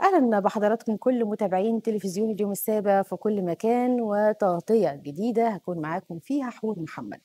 أهلا بحضراتكم كل متابعين تلفزيون اليوم السابع في كل مكان وتغطية جديدة هكون معاكم فيها حور محمد.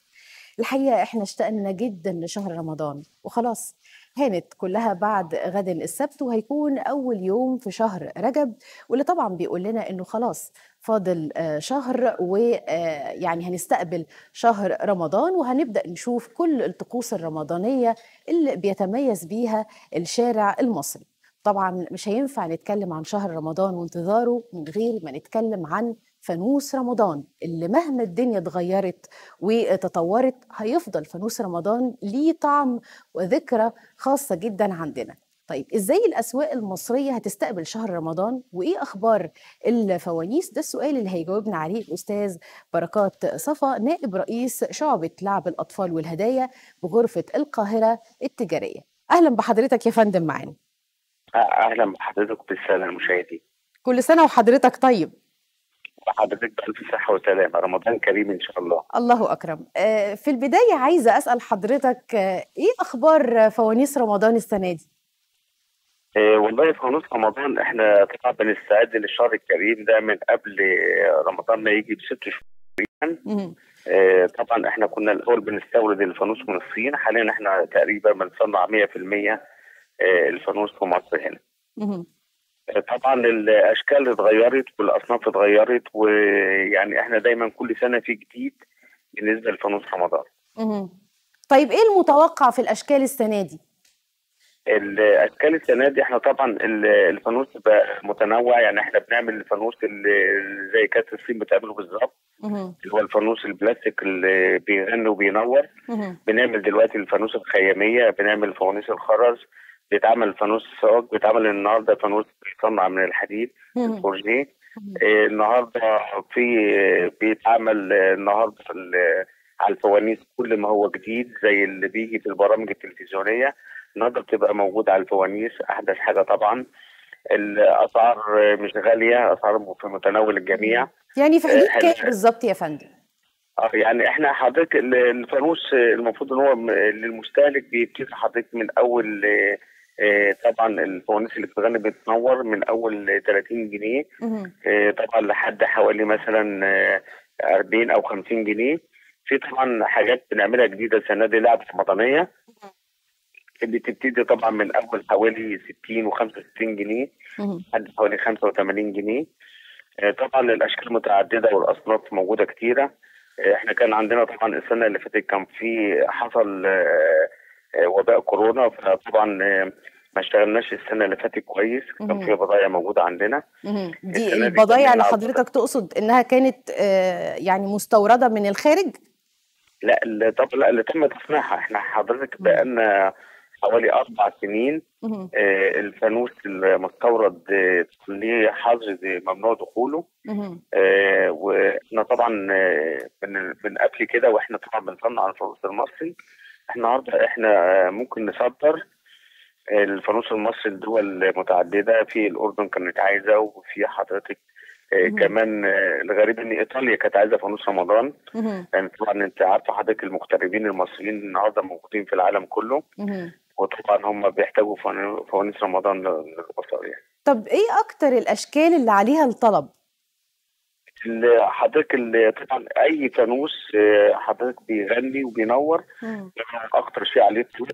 الحقيقة إحنا اشتقنا جدا لشهر رمضان وخلاص هانت كلها بعد غد السبت وهيكون أول يوم في شهر رجب واللي طبعا بيقول لنا إنه خلاص فاضل آه، شهر ويعني هنستقبل شهر رمضان وهنبدأ نشوف كل الطقوس الرمضانية اللي بيتميز بيها الشارع المصري. طبعا مش هينفع نتكلم عن شهر رمضان وانتظاره من غير ما نتكلم عن فانوس رمضان اللي مهما الدنيا اتغيرت وتطورت هيفضل فانوس رمضان ليه طعم وذكرى خاصة جدا عندنا. طيب إزاي الأسواق المصرية هتستقبل شهر رمضان؟ وإيه أخبار الفوانيس؟ ده السؤال اللي هيجاوبنا عليه الأستاذ بركات صفا نائب رئيس شعبة لعب الأطفال والهدايا بغرفة القاهرة التجارية. أهلا بحضرتك يا فندم معانا. أهلا بحضرتك بالساده المشاهدين كل سنة وحضرتك طيب. وحضرتك بألف صحة وسلامة. رمضان كريم إن شاء الله. الله أكرم. آه، في البداية عايزة أسأل حضرتك آه، إيه أخبار فوانيس رمضان السنة دي؟ إيه والله قانون رمضان إحنا طبعا بنستعد للشهر الكريم ده من قبل رمضان ما يجي بست شهور. إيه طبعا إحنا كنا الأول بنستورد الفانوس من الصين. حاليا إحنا تقريبا بنصنع 100% إيه الفانوس في مصر هنا. إيه طبعا الأشكال اتغيرت والأصناف اتغيرت ويعني إحنا دايما كل سنة في جديد بالنسبة لفانوس رمضان. طيب إيه المتوقع في الأشكال السنة دي الأشكال السنة دي إحنا طبعا ال- الفانوس بقى متنوع يعني إحنا بنعمل الفانوس اللي زي كاس الصين بتعمله بالظبط. اللي هو الفانوس البلاستيك اللي بيغني وبينور. بنعمل دلوقتي الفانوس الخيامية بنعمل فوانيس الخرز بيتعمل فانوس الصاج بيتعمل النهارده فانوس بيصنع من الحديد. الفورجيه. إيه، النهارده في بيتعمل النهارده في ال- على الفوانيس كل ما هو جديد زي اللي بيجي في البرامج التلفزيونية. النهارده بتبقى موجودة على الفوانيس أحدث حاجة طبعا. الأسعار مش غالية أسعار في متناول الجميع. يعني في حدود كام بالظبط يا فندم؟ آه يعني إحنا حضرتك ال- الفانوس المفروض إن هو للمستهلك بيبتدي حضرتك من أول آه، آه، طبعا الفوانيس اللي بتغني بتنور من أول 30 جنيه. آه، طبعا لحد حوالي مثلا آه، 40 أو 50 جنيه. في طبعا حاجات بنعملها جديدة السنة دي لعبة رمضانية. اللي تبتدي طبعا من أول حوالي 60 و65 جنيه. لحد حوالي 85 جنيه. آه، طبعا الأشكال متعدده والأصناف موجودة كتيرة. آه، إحنا كان عندنا طبعا السنة اللي فاتت كان في حصل آه، آه، وباء كورونا. فطبعا آه، ما اشتغلناش السنة اللي فاتت كويس. كان. في بضايع موجودة عندنا. دي البضايع اللي حضرتك تقصد إنها كانت آه، يعني مستوردة من الخارج؟ لا اللي طب لا اللي تم تصنيعها. إحنا حضرتك بقالنا حوالي أربع سنين. آه، الفانوس المستورد آه، ليه حظر ممنوع دخوله. آه، وإحنا طبعا آه، من من قبل كده وإحنا طبعا بنصنع الفانوس المصري. النهارده إحنا آه، ممكن نصدر الفانوس المصري لدول متعدده في الأردن كانت عايزة وفي حضرتك آه،. كمان آه، الغريب إن إيطاليا كانت عايزة فانوس رمضان. يعني طبعا أنت عارفة حضرتك المغتربين المصريين النهارده موجودين في العالم كله. وطبعا هم بيحتاجوا فوان- فوانيس رمضان للبصر يعني طب إيه أكتر الأشكال اللي عليها الطلب ال- حضرتك طبعا أي فانوس آه، حضرتك بيغني وبينور. أكتر شيء عليه الطلب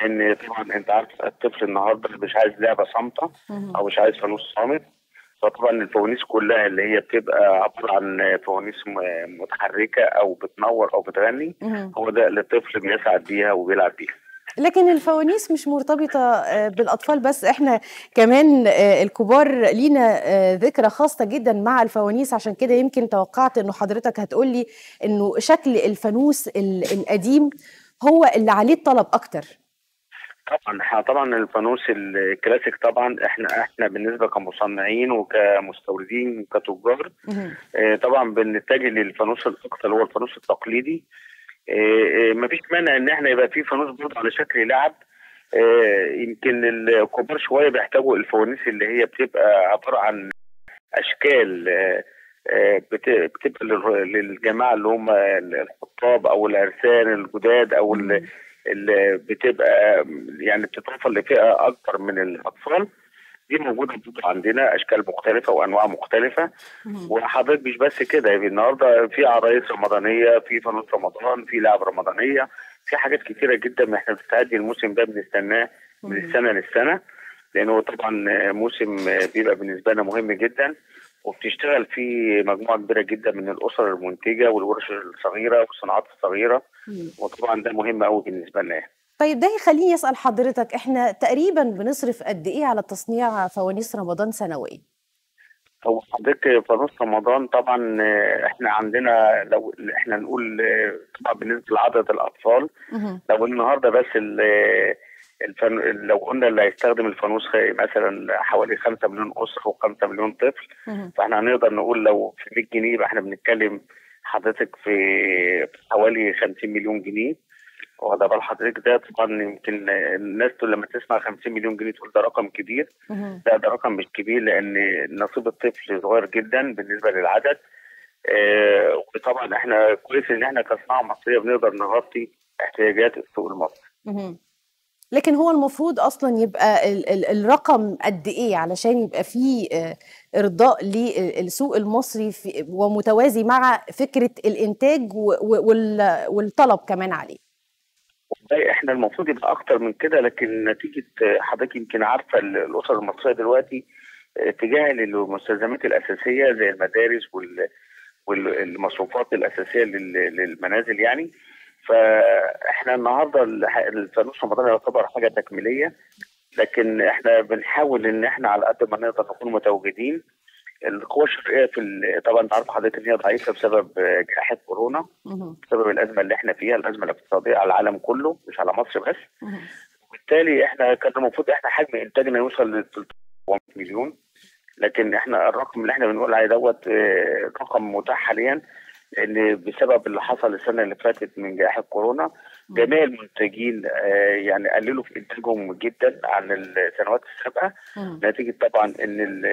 لأن طبعا أنت عارف الطفل النهارده مش عايز لعبة صامتة. أو مش عايز فانوس صامت فطبعا الفوانيس كلها اللي هي بتبقى عبارة عن فوانيس متحركة أو بتنور أو بتغني. هو ده اللي الطفل بيسعد بيها وبيلعب بيها لكن الفوانيس مش مرتبطة آه، بالأطفال بس. إحنا كمان آه، الكبار لينا آه، ذكرى خاصة جدا مع الفوانيس. عشان كده يمكن توقعت إنه حضرتك هتقولي إنه شكل الفانوس ال- القديم هو اللي عليه الطلب أكتر. طبعا إحنا طبعا الفانوس الكلاسيك طبعا إحنا إحنا بالنسبة كمصنعين وكمستوردين وكتجار. آه، طبعا بنتجه للفانوس الأكثر هو الفانوس التقليدي. مفيش مانع إن إحنا يبقى في فانوس برضه على شكل لعب آه، يمكن الكبار شوية بيحتاجوا الفوانيس اللي هي بتبقى عبارة عن أشكال بت- بتبقى لل- للجماعة اللي هم الخطاب أو العرسان الجداد أو. اللي بتبقى يعني بتتوفر لفئة أكبر من الأطفال دي موجودة برضه عندنا أشكال مختلفة وأنواع مختلفة. وحضرتك مش بس كده يعني النهارده في عرايس رمضانية في فانوس رمضان في لعب رمضانية في حاجات كتيرة جدا إحنا بنستعد الموسم ده بنستناه من. السنة للسنه لأنه طبعا موسم بيبقى بالنسبة لنا مهم جدا وبتشتغل فيه مجموعة كبيرة جدا من الأسر المنتجة والورش الصغيرة والصناعات الصغيرة. وطبعا ده مهم قوي بالنسبة لنا. طيب ده يخليني أسأل حضرتك إحنا تقريبا بنصرف قد إيه على تصنيع فوانيس رمضان سنويا هو حضرتك فانوس رمضان طبعا إحنا عندنا لو إحنا نقول طبعا بالنسبة لعدد الأطفال. لو النهارده بس ال- الفن... لو قلنا اللي هيستخدم الفانوس مثلا حوالي 5 مليون أسرة و5 مليون طفل. فإحنا هنقدر نقول لو في 100 جنيه يبقى إحنا بنتكلم حضرتك في حوالي 50 مليون جنيه واخد بال حضرتك ده طبعا يمكن الناس لما تسمع 50 مليون جنيه تقول ده رقم كبير. لا ده رقم مش كبير لأن نصيب الطفل صغير جدا بالنسبة للعدد آه وطبعا إحنا كويس إن إحنا كصناعة مصرية بنقدر نغطي احتياجات السوق المصري. لكن هو المفروض أصلا يبقى ال ال الرقم قد إيه علشان يبقى فيه آه، إرضاء للسوق المصري ومتوازي مع فكرة الإنتاج والطلب كمان عليه والله إحنا المفروض يبقى أكتر من كده لكن نتيجة آه، حضرتك يمكن عارفة ال- الأسر المصرية دلوقتي آه، تجاه للمستلزمات الأساسية زي المدارس وال والمصروفات الأساسية لل- للمنازل يعني. فاحنا النهارده الفانوس رمضان يعتبر حاجة تكميلية لكن إحنا بنحاول إن إحنا على قد ما نقدر نكون متواجدين. القوى الشرقيه في ال- طبعا أنت عارف حضرتك إن هي ضعيفة بسبب آه، جائحة كورونا. بسبب الأزمة اللي إحنا فيها الأزمة الاقتصادية على العالم كله مش على مصر بس. وبالتالي إحنا كان المفروض إحنا حجم انتاجنا يوصل ل 300 مليون لكن إحنا الرقم اللي إحنا بنقول عليه دوت آه، رقم متاح حاليا لأن بسبب اللي حصل السنة اللي فاتت من جائحة كورونا جميع المنتجين آه، يعني قللوا في إنتاجهم جدا عن السنوات السابقة. نتيجة طبعا إن ال-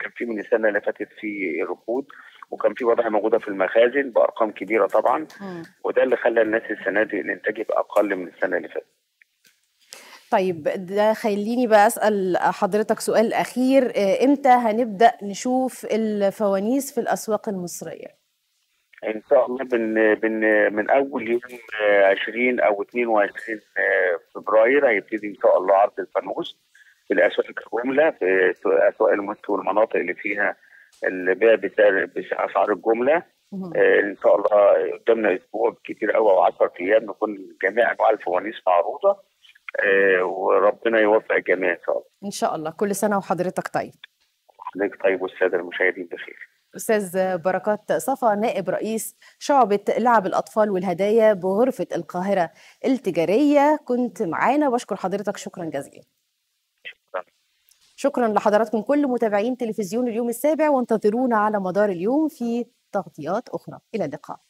كان في من السنة اللي فاتت في ركود وكان في وضع موجودة في المخازن بأرقام كبيرة طبعا مم. وده اللي خلى الناس السنة دي الانتاج يبقى أقل من السنة اللي فاتت طيب ده خليني بقى أسأل حضرتك سؤال أخير آه، إمتى هنبدأ نشوف الفوانيس في الأسواق المصرية؟ إن شاء الله بن بن من أول يوم آه، 20 أو 22 آه، فبراير هيبتدي إن شاء الله عرض الفانوس. في الاسواق الجملة في أسواق المت والمناطق اللي فيها البيع بسعر بأسعار الجملة. آه، إن شاء الله قدامنا أسبوع كتير قوي أو 10 أيام نكون جميع أنواع الفوانيس معروضة. آه، وربنا يوفق الجميع إن شاء الله. إن شاء الله. كل سنة وحضرتك طيب. حضرتك طيب والسادة المشاهدين بخير. أستاذ بركات صفا نائب رئيس شعبة لعب الأطفال والهدايا بغرفة القاهرة التجارية. كنت معانا بشكر حضرتك. شكرا جزيلا. شكرا. شكرا لحضراتكم كل متابعين تلفزيون اليوم السابع وانتظرونا على مدار اليوم في تغطيات أخرى. إلى اللقاء.